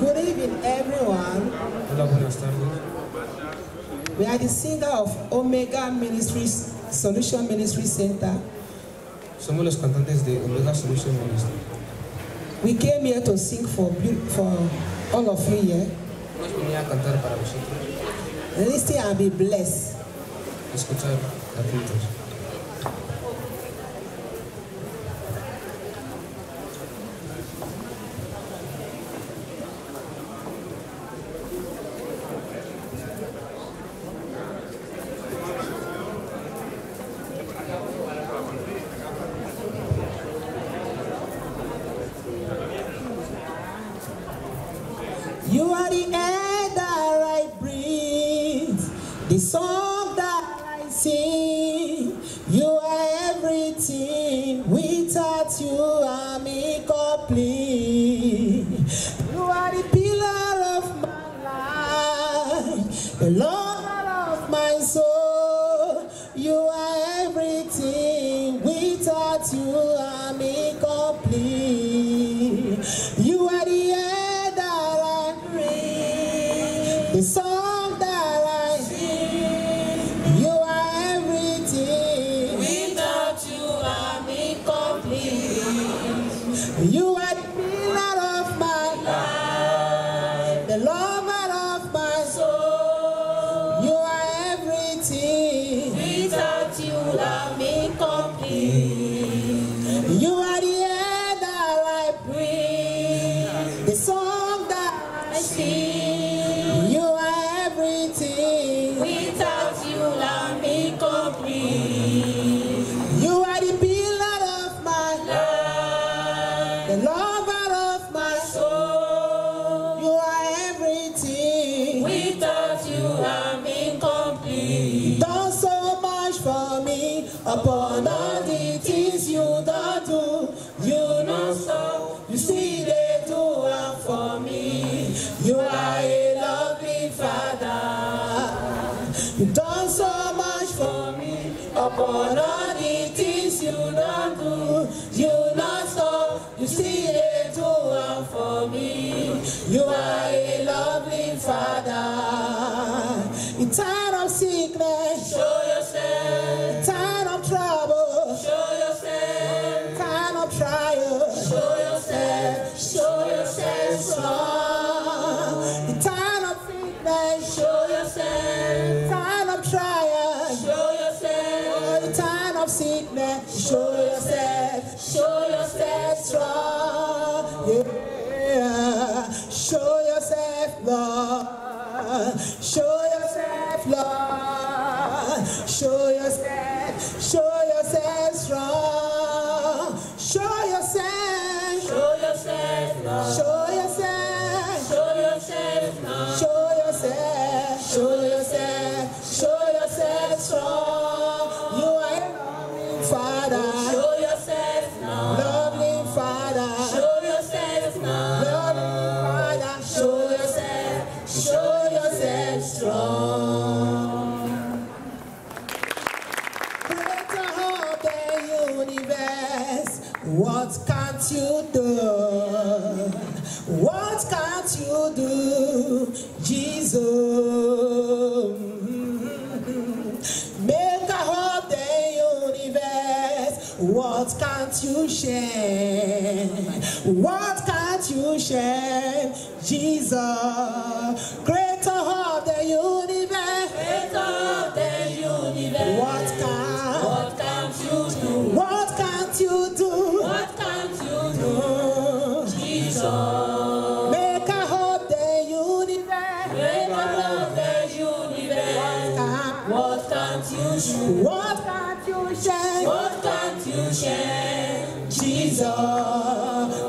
Good evening, everyone. Hola, buenas tardes. We are the singer of Omega Ministries, Solution Ministry Center. Somos los cantantes de Omega Solution Ministry. We came here to sing for, for all of you here. Nos venía cantar para vosotros. Listen and be blessed. Escuchar atentos. You are the air that I breathe. song. share? What can't you share? Jesus, greater of the universe. Greater of the universe. What can? What can't you do? What can't you do? What can't you do? Jesus. Maker of the universe. Maker of the universe. What can't, you do? What can't you share? What can't you share? Jesus.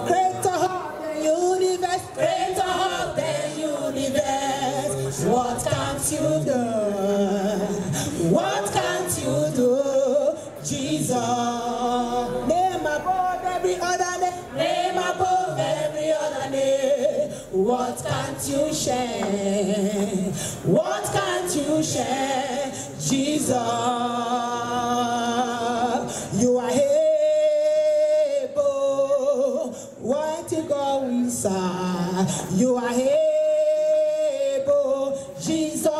Greater heart than universe, greater heart the universe. What can't you do? What can't you do, Jesus? Name above every other name, name above every other name. What can't you share? Jesus.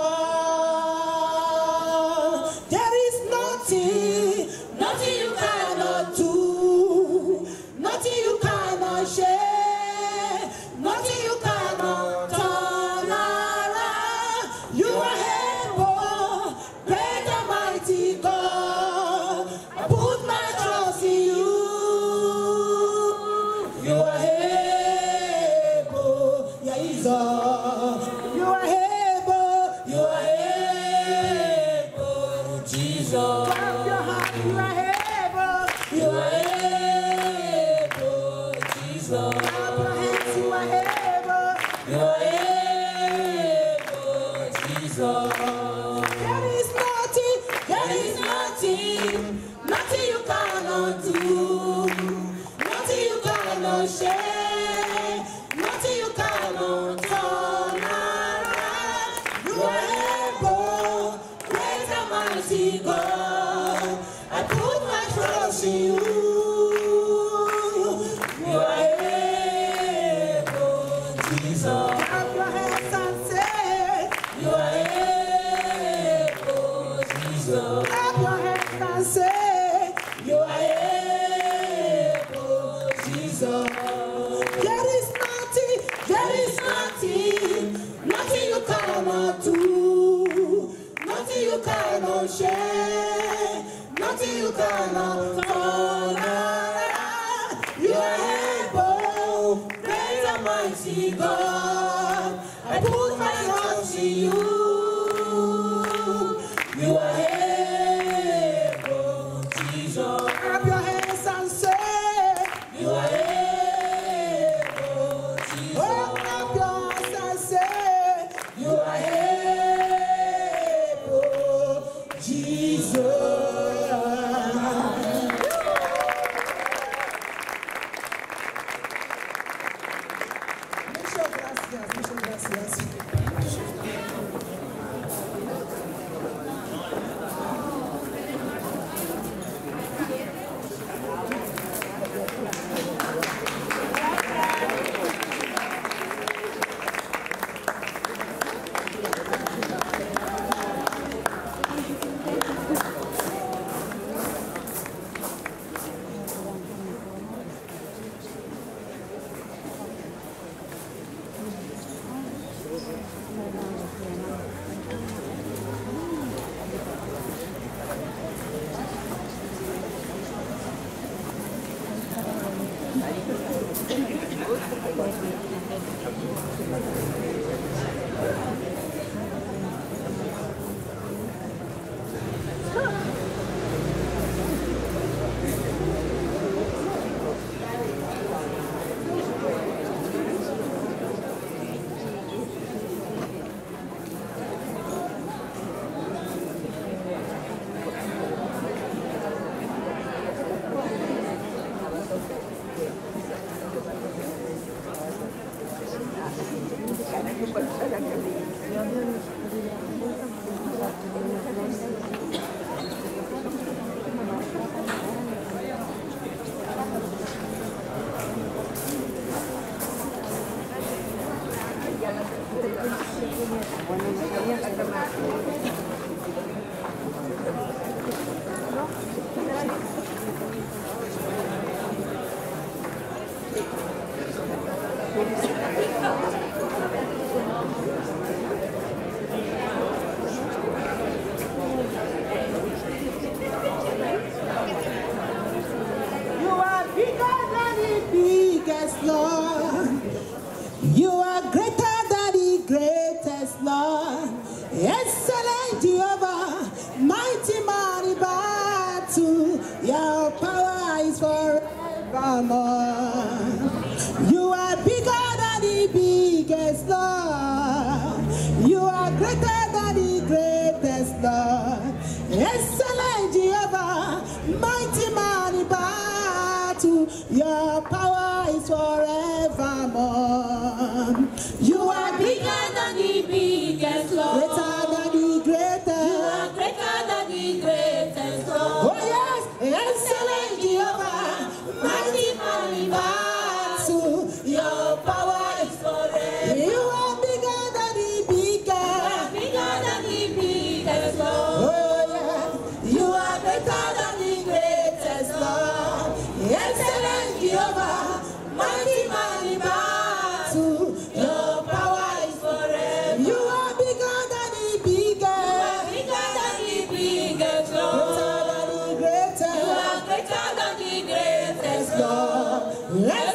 to cannot share, nothing you cannot follow. Your power is forevermore. You are bigger than evil. Let's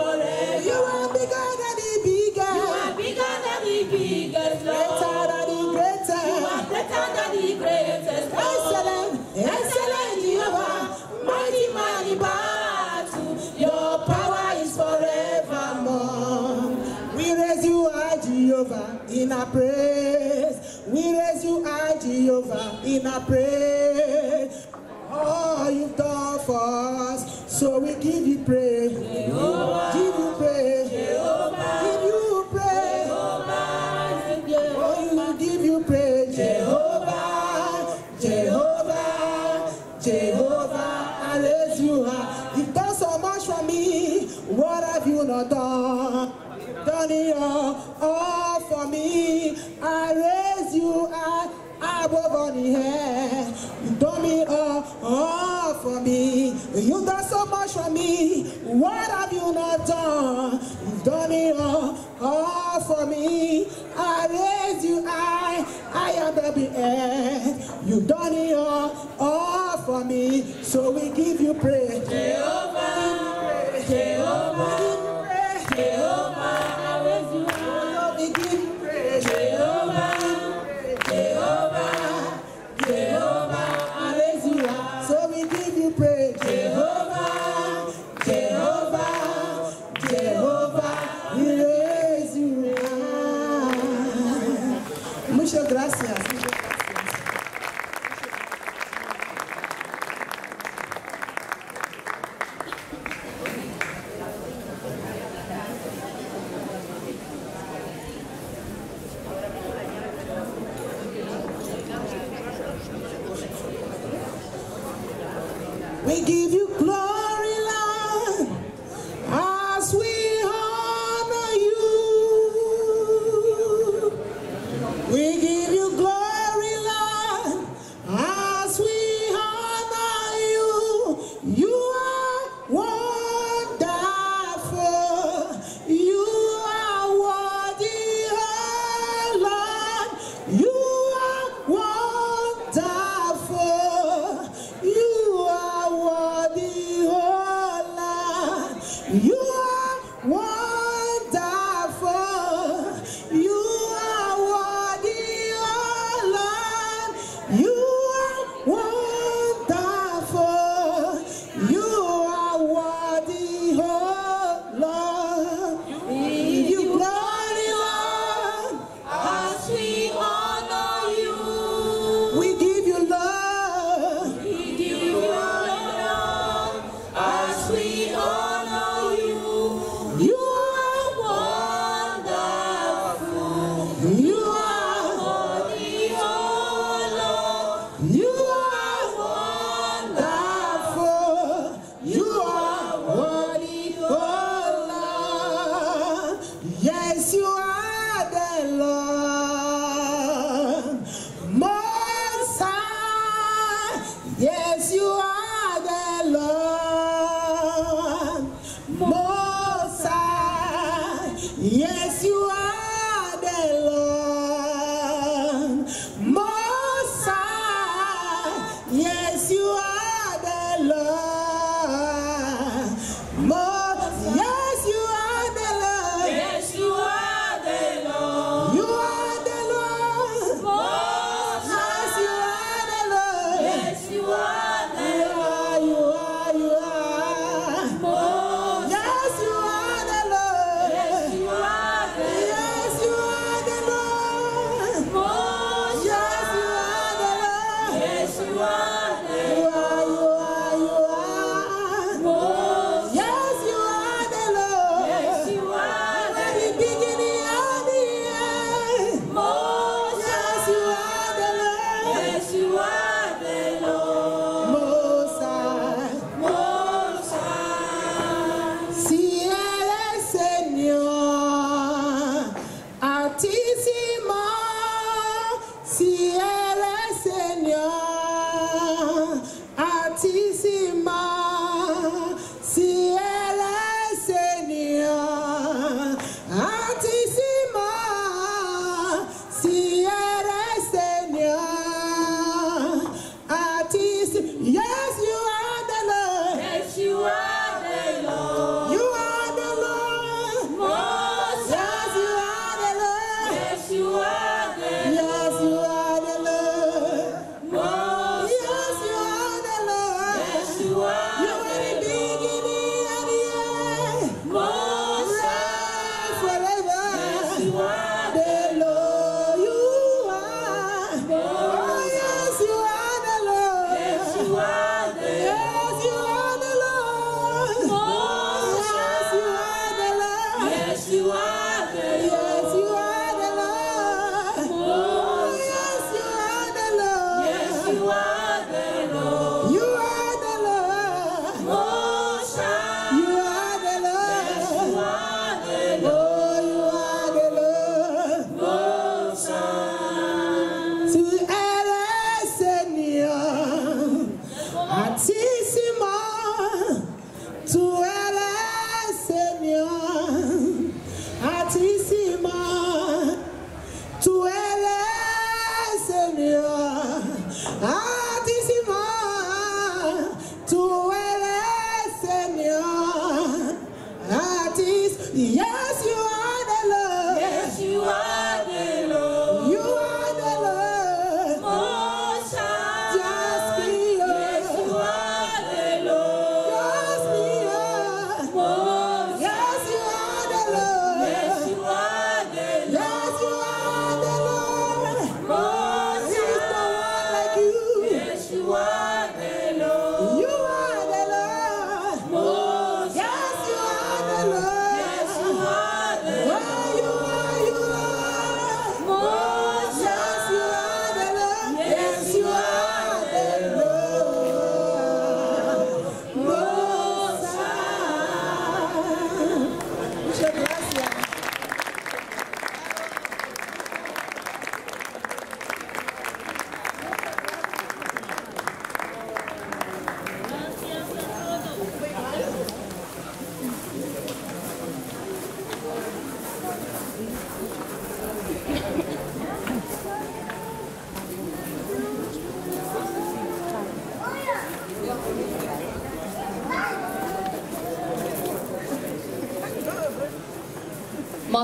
forever. Jonathan, Daniel, all for me. I raise you high above on the head. You done me all, all for me. You done so much for me. What have you not done? You done it all, all for me. I raise you high, I am the end. You've done it all, all for me. So we give you praise. Jehovah, Jehovah. Yeah.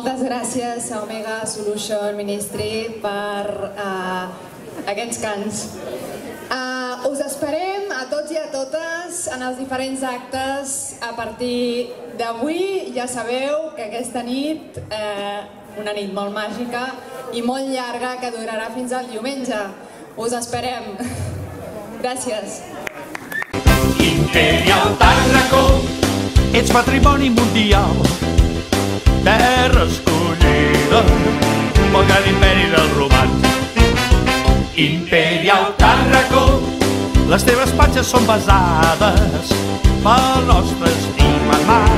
Moltes gràcies a Omega Solution Ministry per uh, aquests cants. Uh, us esperem a tots i a totes en els diferents actes a partir d'avui. Ja sabeu que aquesta nit, eh, una nit molt màgica i molt llarga que durarà fins al diumenge. Us esperem. Gràcies. Imperial Tàrraco, ets patrimoni mundial. Terra escollida pel gran imperi dels romans. Imperial Tàrraco, les teves platges són basades pel nostre estimat mar.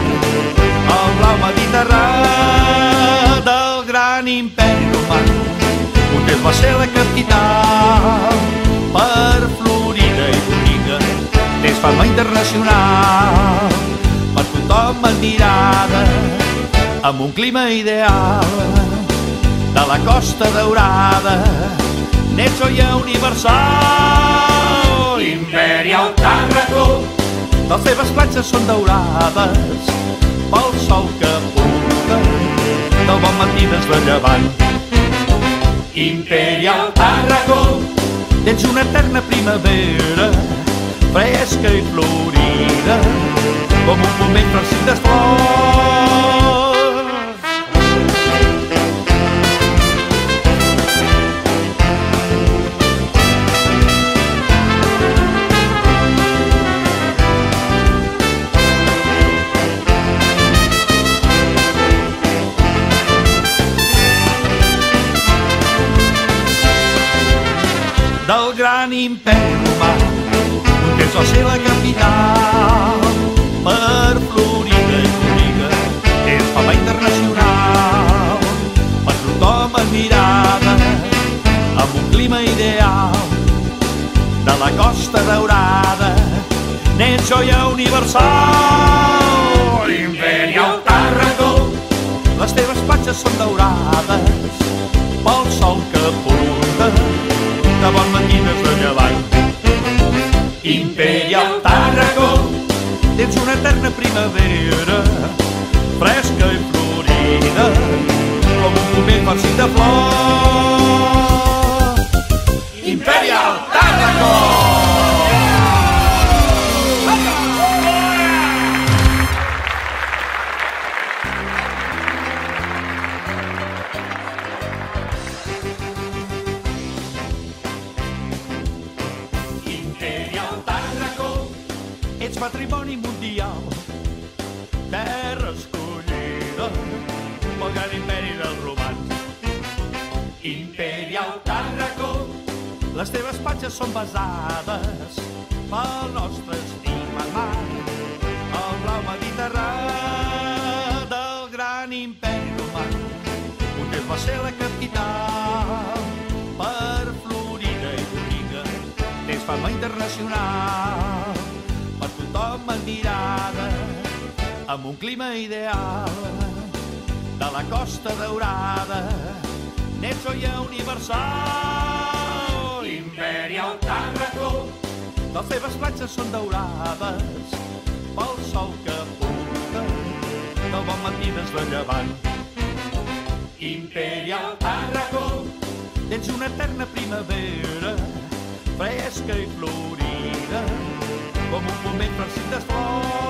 El blau mediterrani del gran imperi romà. Montes va ser la capital per Florida i bonica. Tens fama internacional per tothom admirada amb un clima ideal de la costa daurada. N'ets joia universal. Imperial Tàrraco. Les teves platges són daurades pel sol que puja del bon matí des de llevant. Imperial Tàrraco. Tens una eterna primavera fresca i florida com un moment farcit de gran imperi romà que el ser la capital. Per Florida i Florida és fama internacional. Per tothom admirada amb un clima ideal de la costa daurada. Joia universal. Imperial Tàrraco, les teves platges són daurades pel sol que apunta de bon matines de llevant. Imperial Tàrraco, tens una eterna primavera, fresca i florida, com un moment farcit de flor. Les teves platges són basades pel nostre estimat mar, el blau mediterrani del gran imperi romà. Temps va ser la capital per Florida i bonica, tens fama internacional per tothom admirada, amb un clima ideal de la Costa Daurada, n'ets joia universal. Imperial Tàrraco, les teves platges són daurades pel sol que apunta del bon matí des de llevant. Imperial Tàrraco, tens una eterna primavera, fresca i florida, com un moment farcit de flors.